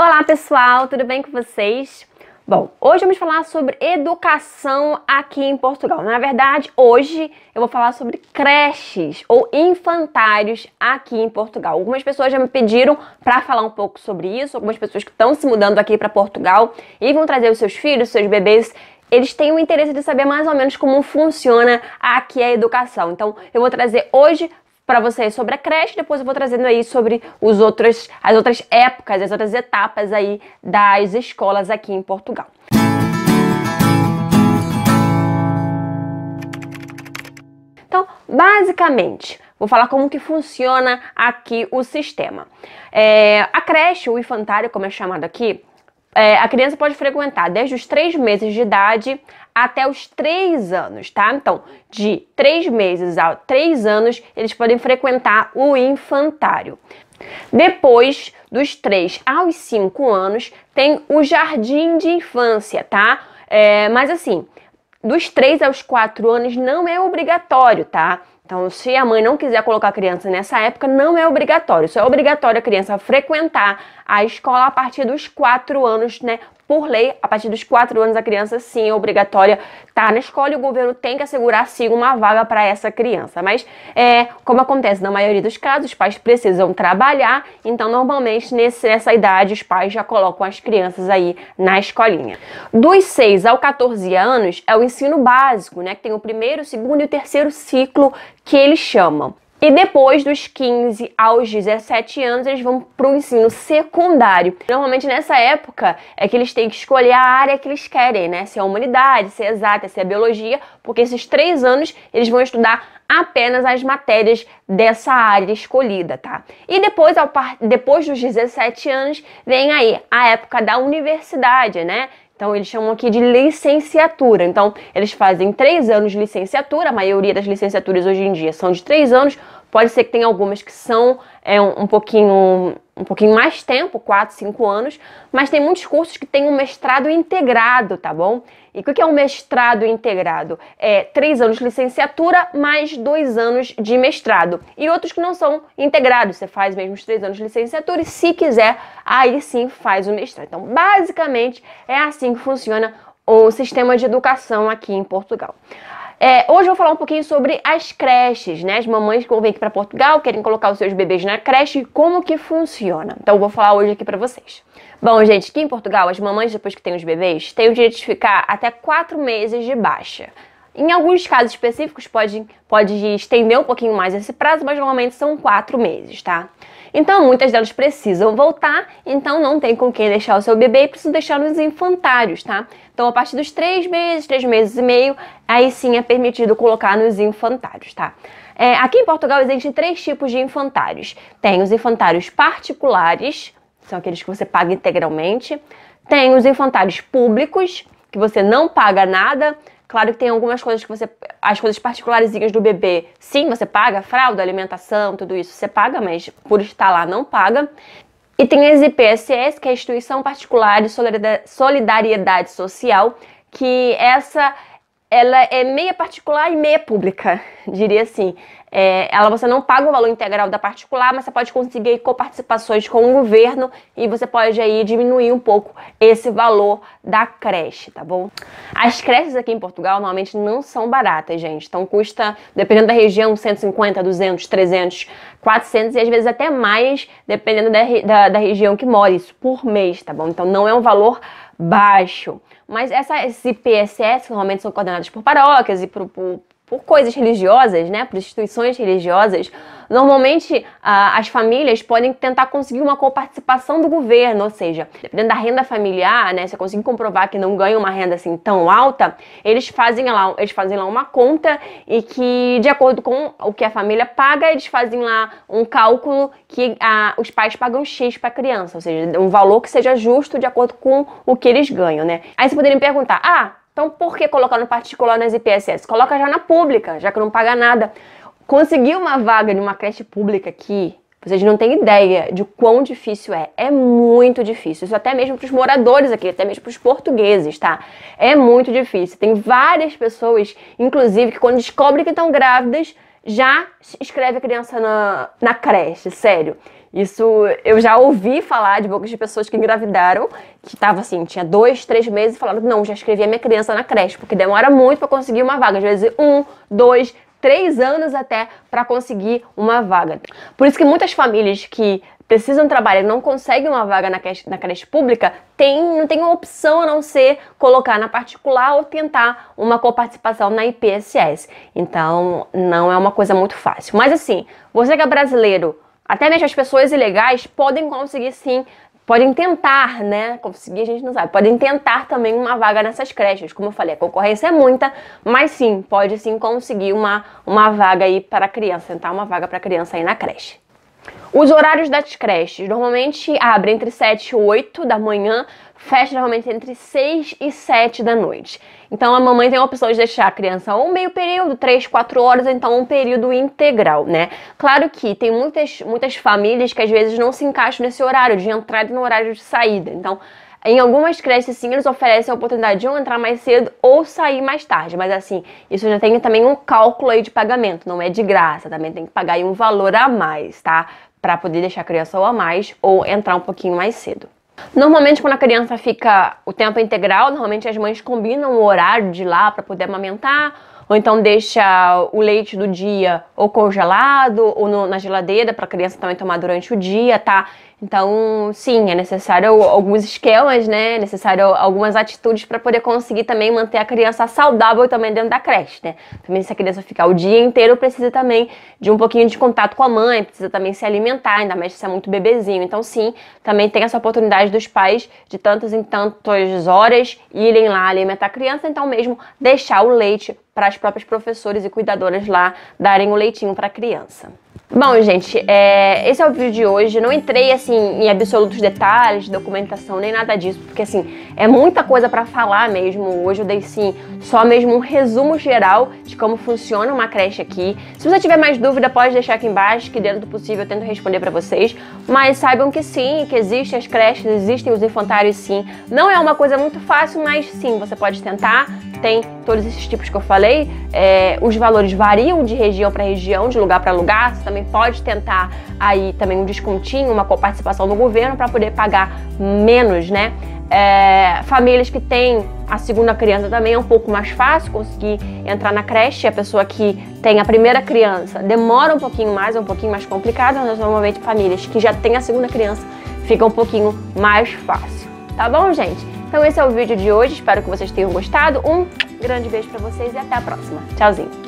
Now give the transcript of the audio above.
Olá pessoal, tudo bem com vocês? Bom, hoje vamos falar sobre educação aqui em Portugal. Na verdade, hoje eu vou falar sobre creches ou infantários aqui em Portugal. Algumas pessoas já me pediram para falar um pouco sobre isso, algumas pessoas que estão se mudando aqui para Portugal e vão trazer os seus filhos, seus bebês eles têm o interesse de saber mais ou menos como funciona aqui a educação. Então, eu vou trazer hoje para vocês sobre a creche, depois eu vou trazendo aí sobre os outros, as outras épocas, as outras etapas aí das escolas aqui em Portugal. Então, basicamente, vou falar como que funciona aqui o sistema. É, a creche, o infantário, como é chamado aqui, é, a criança pode frequentar desde os três meses de idade até os três anos, tá? Então, de três meses a três anos, eles podem frequentar o infantário. Depois dos três aos cinco anos, tem o jardim de infância, tá? É, mas assim, dos três aos quatro anos não é obrigatório, tá? Então, se a mãe não quiser colocar a criança nessa época, não é obrigatório. Isso é obrigatório a criança frequentar a escola a partir dos 4 anos, né? Por lei, a partir dos 4 anos a criança sim é obrigatória estar tá na escola e o governo tem que assegurar sim uma vaga para essa criança. Mas é, como acontece na maioria dos casos, os pais precisam trabalhar, então normalmente nessa idade os pais já colocam as crianças aí na escolinha. Dos 6 ao 14 anos é o ensino básico, né? Que tem o primeiro, o segundo e o terceiro ciclo que eles chamam. E depois dos 15 aos 17 anos, eles vão para o ensino secundário. Normalmente nessa época é que eles têm que escolher a área que eles querem, né? Se é humanidade, se é exata, se é biologia, porque esses três anos eles vão estudar apenas as matérias dessa área escolhida, tá? E depois, ao par... depois dos 17 anos, vem aí a época da universidade, né? Então, eles chamam aqui de licenciatura. Então, eles fazem três anos de licenciatura, a maioria das licenciaturas hoje em dia são de três anos, pode ser que tenha algumas que são é, um, um pouquinho um pouquinho mais tempo, 4, 5 anos, mas tem muitos cursos que têm um mestrado integrado, tá bom? E o que é um mestrado integrado? É três anos de licenciatura mais dois anos de mestrado. E outros que não são integrados, você faz mesmo os três anos de licenciatura e se quiser, aí sim faz o mestrado. Então, basicamente, é assim que funciona o sistema de educação aqui em Portugal. É, hoje eu vou falar um pouquinho sobre as creches, né? As mamães que vão vir aqui para Portugal querem colocar os seus bebês na creche como que funciona. Então eu vou falar hoje aqui para vocês. Bom, gente, aqui em Portugal, as mamães, depois que têm os bebês, têm o direito de ficar até quatro meses de baixa. Em alguns casos específicos, pode, pode estender um pouquinho mais esse prazo, mas normalmente são quatro meses, tá? Então, muitas delas precisam voltar, então não tem com quem deixar o seu bebê e precisa deixar nos infantários, tá? Então, a partir dos três meses, três meses e meio, aí sim é permitido colocar nos infantários, tá? É, aqui em Portugal existem três tipos de infantários. Tem os infantários particulares, são aqueles que você paga integralmente. Tem os infantários públicos, que você não paga nada. Claro que tem algumas coisas que você. As coisas particulares do bebê, sim, você paga, fralda, alimentação, tudo isso você paga, mas por estar lá não paga. E tem as IPSS, que é a Instituição Particular de Solidariedade Social, que essa ela é meia particular e meia pública, diria assim. É, ela você não paga o valor integral da particular, mas você pode conseguir coparticipações com o governo e você pode aí diminuir um pouco esse valor da creche, tá bom? As creches aqui em Portugal normalmente não são baratas, gente. Então custa, dependendo da região, 150, 200, 300, 400 e às vezes até mais, dependendo da, da, da região que mora, isso por mês, tá bom? Então não é um valor baixo. Mas essa, esses IPSS, que normalmente são coordenados por paróquias e por, por, por coisas religiosas, né, por instituições religiosas, normalmente ah, as famílias podem tentar conseguir uma coparticipação do governo, ou seja, dependendo da renda familiar, né, você conseguir comprovar que não ganha uma renda assim tão alta, eles fazem lá, eles fazem lá uma conta e que de acordo com o que a família paga, eles fazem lá um cálculo que ah, os pais pagam X para a criança, ou seja, um valor que seja justo de acordo com o que eles ganham, né? Aí você poderia perguntar: "Ah, então, por que colocar no particular nas IPSS? Coloca já na pública, já que não paga nada. Conseguir uma vaga de uma creche pública aqui, vocês não têm ideia de quão difícil é. É muito difícil. Isso até mesmo para os moradores aqui, até mesmo para os portugueses, tá? É muito difícil. Tem várias pessoas, inclusive, que quando descobrem que estão grávidas, já escreve a criança na, na creche, sério. Isso eu já ouvi falar de bocas de pessoas que engravidaram, que estavam assim, tinha dois, três meses e falaram: não, já escrevi a minha criança na creche, porque demora muito para conseguir uma vaga. Às vezes, um, dois, três anos até para conseguir uma vaga. Por isso que muitas famílias que precisam trabalhar e não conseguem uma vaga na creche, na creche pública, tem, não tem opção a não ser colocar na particular ou tentar uma coparticipação na IPSS. Então, não é uma coisa muito fácil. Mas assim, você que é brasileiro, até mesmo as pessoas ilegais podem conseguir sim podem tentar, né? Conseguir a gente não sabe. Podem tentar também uma vaga nessas creches. Como eu falei, a concorrência é muita, mas sim, pode sim conseguir uma, uma vaga aí para criança, tentar uma vaga para criança aí na creche. Os horários das creches normalmente abrem entre 7 e 8 da manhã, fecha normalmente entre 6 e 7 da noite. Então a mamãe tem a opção de deixar a criança um meio período, 3, 4 horas, então um período integral, né? Claro que tem muitas, muitas famílias que às vezes não se encaixam nesse horário de entrada e no horário de saída. Então, em algumas creches, sim, eles oferecem a oportunidade de um entrar mais cedo ou sair mais tarde. Mas assim, isso já tem também um cálculo aí de pagamento, não é de graça, também tem que pagar aí um valor a mais, tá? para poder deixar a criança ou a mais ou entrar um pouquinho mais cedo. Normalmente, quando a criança fica o tempo integral, normalmente as mães combinam o horário de lá para poder amamentar, ou então deixa o leite do dia ou congelado ou no, na geladeira para a criança também tomar durante o dia, tá? Então, sim, é necessário alguns esquemas, né? É necessário algumas atitudes para poder conseguir também manter a criança saudável também dentro da creche, né? Também se a criança ficar o dia inteiro, precisa também de um pouquinho de contato com a mãe, precisa também se alimentar, ainda mais se é muito bebezinho. Então, sim, também tem essa oportunidade dos pais de tantas em tantas horas irem lá alimentar a criança, então mesmo deixar o leite para as próprias professores e cuidadoras lá darem o leitinho para a criança. Bom, gente, é, esse é o vídeo de hoje. Não entrei assim em absolutos detalhes de documentação nem nada disso, porque assim é muita coisa para falar mesmo. Hoje eu dei sim só mesmo um resumo geral de como funciona uma creche aqui. Se você tiver mais dúvida, pode deixar aqui embaixo, que dentro do possível eu tento responder para vocês. Mas saibam que sim, que existem as creches, existem os infantários sim. Não é uma coisa muito fácil, mas sim, você pode tentar tem todos esses tipos que eu falei. É, os valores variam de região para região, de lugar para lugar. Você também pode tentar aí também um descontinho, uma coparticipação do governo para poder pagar menos, né? É, famílias que têm a segunda criança também é um pouco mais fácil conseguir entrar na creche. A pessoa que tem a primeira criança demora um pouquinho mais, é um pouquinho mais complicado, mas normalmente famílias que já têm a segunda criança fica um pouquinho mais fácil. Tá bom, gente? Então esse é o vídeo de hoje, espero que vocês tenham gostado. Um grande beijo para vocês e até a próxima. Tchauzinho!